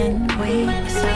and we